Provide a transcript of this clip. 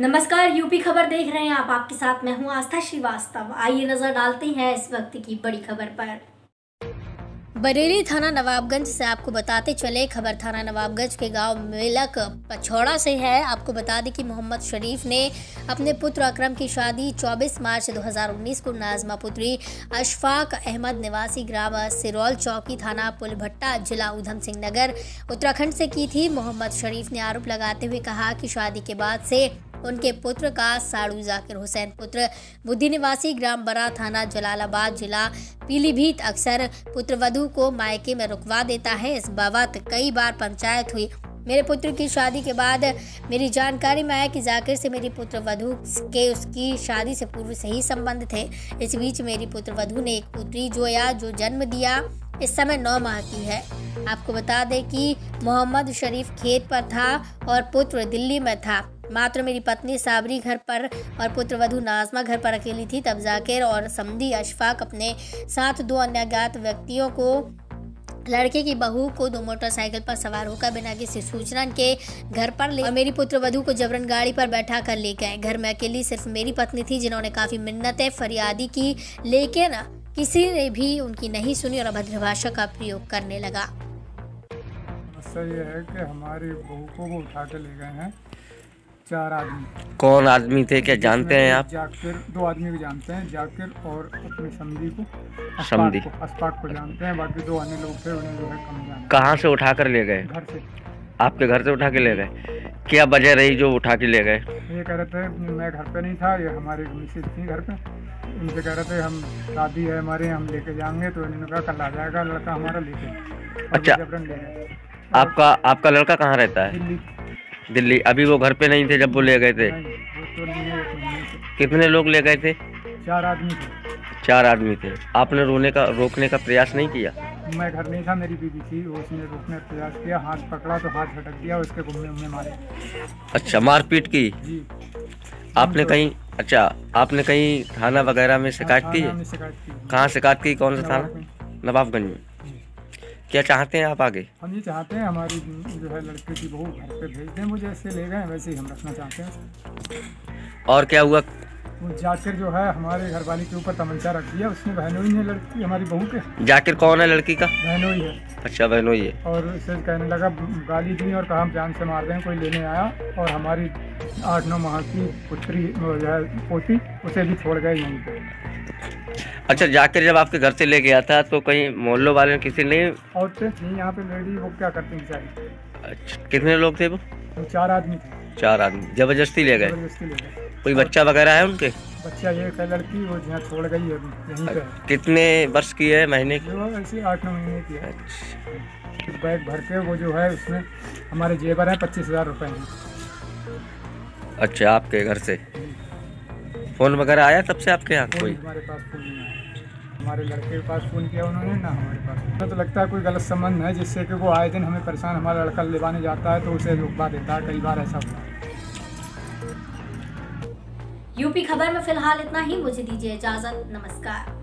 नमस्कार, यूपी खबर देख रहे हैं आप, आपके साथ मैं हूँ आस्था श्रीवास्तव। आइए नज़र डालते हैं इस वक्त की बड़ी खबर पर। बरेली थाना नवाबगंज से आपको बताते चले, खबर थाना नवाबगंज के गाँव मेलक पछौड़ा से है। आपको बता दें कि मोहम्मद शरीफ ने अपने पुत्र अकरम की शादी 24 मार्च 2019 को नाजमा पुत्री अशफाक अहमद निवासी ग्राम सिरौल चौकी थाना पुलभट्टा जिला उधम सिंह नगर, उत्तराखंड से की थी। मोहम्मद शरीफ ने आरोप लगाते हुए कहा कि शादी के बाद से उनके पुत्र का साड़ू जाकिर हुसैन पुत्र बुद्धि निवासी ग्राम बरा थाना जलालाबाद जिला पीलीभीत अक्सर पुत्र वधु को मायके में रुकवा देता है। इस बाबत कई बार पंचायत हुई। मेरे पुत्र की शादी के बाद मेरी जानकारी में आया कि जाकिर से मेरी पुत्र वधु के उसकी शादी से पूर्व से ही संबंध थे। इस बीच मेरी पुत्र वधु ने एक पुत्री जोया जो जन्म दिया इस समय नौ माह की है। आपको बता दें कि मोहम्मद शरीफ खेत पर था और पुत्र दिल्ली में था। मात्र मेरी पत्नी साबरी घर पर और पुत्र वधु नाजमा घर पर अकेली थी, तब जाकिर और समधी अशफाक अपने साथ दो अन्य ज्ञात व्यक्तियों को, लड़के की बहू को दो मोटरसाइकिल पर सवार होकर बिना किसी सूचना के घर पर ले और मेरी पुत्र वधु को जबरन गाड़ी पर बैठा कर ले गए। घर में अकेली सिर्फ़ मेरी पत्नी थी, जिन्होंने काफ़ी मिन्नतें, फरियादी की, लेकिन किसी ने भी उनकी नहीं सुनी और अभद्र भाषा का प्रयोग करने लगा। समस्या ये है कि हमारी बहू को वो उठा के ले गए हैं। चार आदमी। कौन आदमी थे क्या जानते हैं आप? जाकिर दो आदमी को जानते हैं जाकिर और अपने समधी को अशफाक समधी। को को जानते हैं बाकी दो अन्य लोग थे उन्हें जो है कम जानते कहाँ से उठा कर ले गए? घर से। आपके घर से उठा के ले गए? क्या वजह रही जो उठा के ले गए? ये कह रहे थे मैं घर पे नहीं था ये हमारे मिसेज थी घर पे। उनसे कह रहे थे हम शादी है हमारे हम लेके जाएँगे। तो इन्होंने कहा कल आ जाएगा लड़का हमारा लेके। अच्छा। आपका आपका लड़का कहाँ रहता है? दिल्ली। अभी वो घर पे नहीं थे जब वो ले गए थे। तो से। कितने लोग ले गए थे? चार आदमी थे। चार आदमी थे। आपने रोने का रोकने का प्रयास नहीं किया? मैं घर नहीं था मेरी बीवी थी। उसने रोकने का प्रयास किया हाथ पकड़ा तो हाथ झटक दिया उसके घूमने उमने मारे। अच्छा मारपीट की? जी। आपने कहीं अच्छा आपने कहीं थाना वगैरह में शिकायत की? है की। कहाँ शिकायत की? कौन सा थाना। नवाबगंज में। क्या चाहते हैं आप आगे? हम ये चाहते हैं हमारी जो है लड़के की बहू घर पे भेज दें मुझे ऐसे ले गए वैसे ही हम रखना चाहते हैं। और क्या हुआ? वो जाकिर जो है हमारे घर वाली के ऊपर तमंचा रख दिया उसने बहनोई है लड़की हमारी बहू के। जाकिर कौन है लड़की का? बहनोई है। अच्छा बहनों है। और उसे कहने लगा गाली दी और कहा हम जान से मार दें कोई लेने आया। और हमारी आठ नौ माह की पुत्री जो है पोती उसे भी छोड़ गए यहीं पे। अच्छा जाकिर जब आपके घर से ले गया था तो कहीं मोहल्लों वाले किसी ने और नहीं यहाँ पे लेडी वो क्या करती बेचारी? अच्छा कितने लोग थे वो? चार आदमी थे। चार आदमी ज़बरदस्ती ले गए? ज़बरदस्ती ले गए। कोई बच्चा वगैरह है उनके? बच्चा ये है लड़की वो जहाँ छोड़ गई है यहीं पे। कितने वर्ष की है महीने की? ऐसे आठ नौ महीने की है। अच्छा। बैग भर के वो जो है उसमें हमारे जेवर हैं पच्चीस हज़ार रुपये हैं। अच्छा आपके घर से? फ़ोन वगैरह आया तब से आपके यहाँ कोई? हमारे पास फ़ोन नहीं आया। हमारे लड़के के पास फ़ोन किया उन्होंने, ना हमारे पास। तो लगता है कोई गलत संबंध है, जिससे कि वो आए दिन हमें परेशान, हमारा लड़का लेवाने जाता है तो उसे रुकवा देता है, कई बार ऐसा हुआ यूपी खबर में फ़िलहाल इतना ही। मुझे दीजिए इजाज़त। नमस्कार।